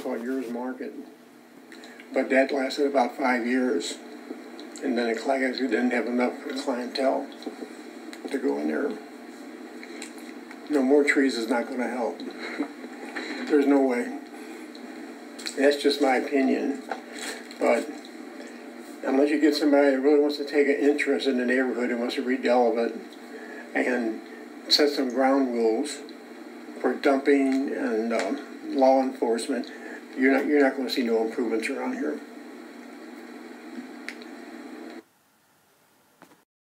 called Yours Market. But that lasted about five years. And then the clients didn't have enough clientele to go in there. No more trees is not gonna help. There's no way. That's just my opinion, but unless you get somebody that really wants to take an interest in the neighborhood and wants to redevelop it and set some ground rules for dumping and, um, law enforcement, you're not, you're not gonna see no improvements around here.